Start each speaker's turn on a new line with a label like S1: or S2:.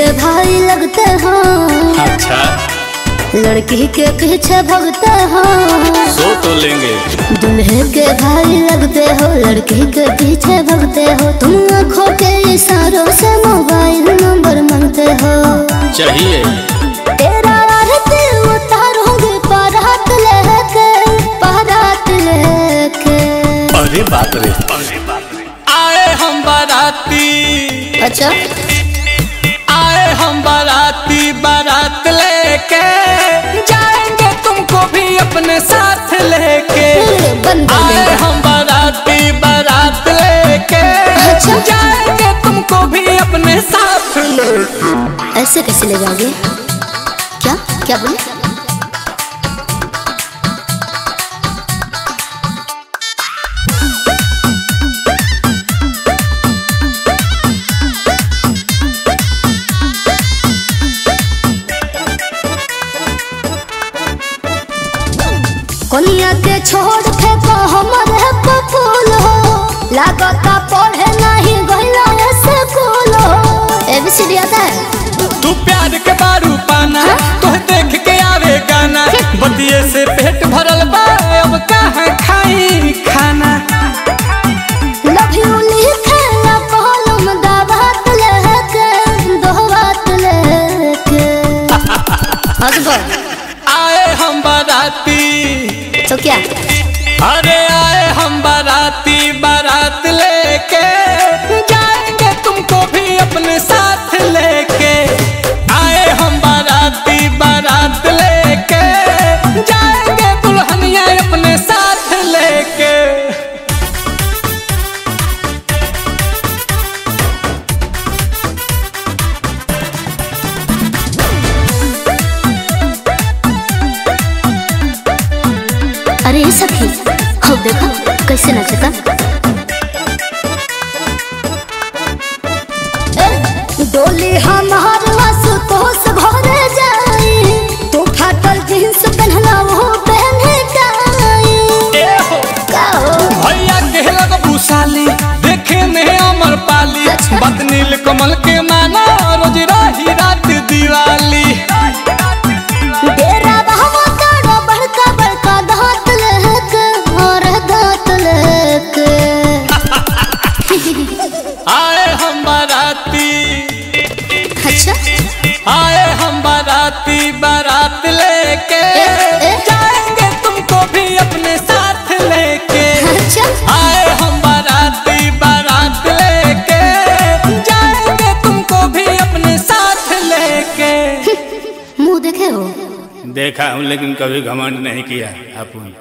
S1: के भाई लगते हो।
S2: अच्छा।
S1: लड़की के पीछे भगते हो।
S2: सो तो लेंगे।
S1: दूल्हे के भाई लगते हो। लड़की के पीछे भगते हो। तुम आँखों के इशारों से मोबाइल नंबर मांगते हो।
S2: चाहिए।
S1: तेरा आरती उतारोगे बारात लेके बारात लेके।
S2: अरे बाप रे। आए हम बाराती।
S1: अच्छा। बन बन
S2: आए हम बाराती बारात लेके।
S1: अच्छा।
S2: जाएँगे तुमको भी अपने साथ। लेके
S1: ऐसे कैसे ले जाओगे? क्या? क्या बोले? कोनिया के छोड़ लागता पढ़े नहीं गइला स्कूल एबीसीडी आता है?
S2: तू प्यार के बारू पाना तोह देख के आवे गाना। बतिये से पेट भरल बा अब कहाँ खाई खाना?
S1: लव यू लिखे ना कॉलम दावत लेके दोहरात लेके।
S2: आए हम बाराती।
S1: तो क्या?
S2: अरे आए हम बाराती बारात लेके जाएँगे तुमको भी अपने साथ लेके। आए हम बाराती बारात लेके, जाएँगे दुल्हनिया अपने साथ लेके।
S1: अरे सखी हो। देखो। कैसे नचता डोली हमार वासुतोष घरे जाई तू फाटल जींस पहनला वो पहने टाई का हो।
S2: भैया के लग भूसाली देखा हूँ लेकिन कभी घमंड नहीं किया। अपन